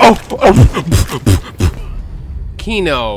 Oh! oh. Kino.